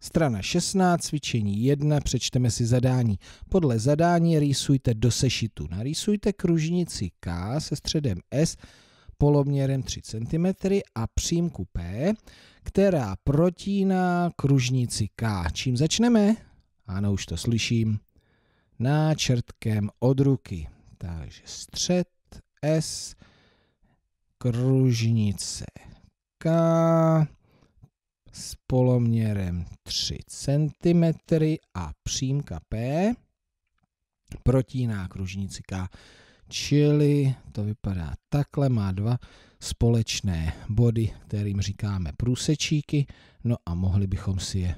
Strana 16, cvičení 1, přečteme si zadání. Podle zadání rýsujte do sešitu. Narýsujte kružnici K se středem S poloměrem 3 cm a přímku P, která protíná kružnici K. Čím začneme? Ano, už to slyším. Náčrtkem od ruky. Takže střed S, kružnice K, s poloměrem 3 cm a přímka P protíná kružnici K. Čili to vypadá takhle, má dva společné body, kterým říkáme průsečíky, no a mohli bychom si je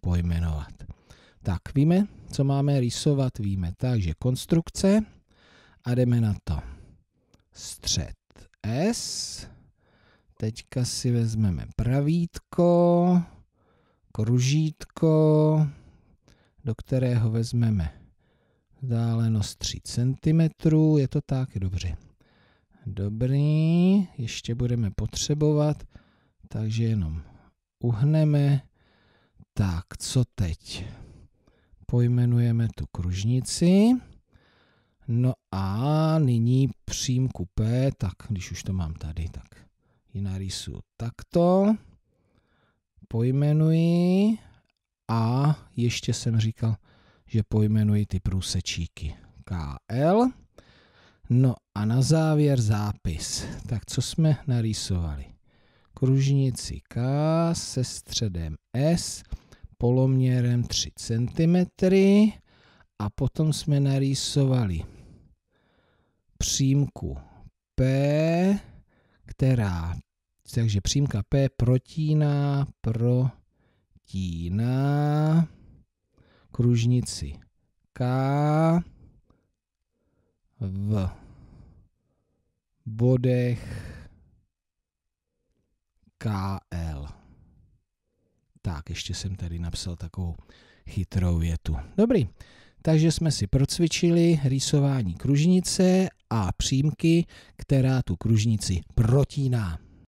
pojmenovat. Tak, víme, co máme rýsovat, víme. Takže konstrukce a jdeme na to. Střed S, Teďka si vezmeme pravítko, kružítko, do kterého vezmeme vzdálenost 3 cm, je to tak? Dobře. Dobrý, ještě budeme potřebovat, takže jenom uhneme. Tak, co teď? Pojmenujeme tu kružnici. No a nyní přímku P, tak když už to mám tady, tak ji narysu takto, pojmenuji a ještě jsem říkal, že pojmenuji ty průsečíky KL. No a na závěr zápis. Tak co jsme narýsovali? Kružnici K se středem S, poloměrem 3 cm a potom jsme narýsovali přímku P, která, takže přímka P protíná, protíná kružnici K v bodech KL. Tak, ještě jsem tady napsal takovou chytrou větu. Dobrý, takže jsme si procvičili rýsování kružnice a přímky, která tu kružnici protíná.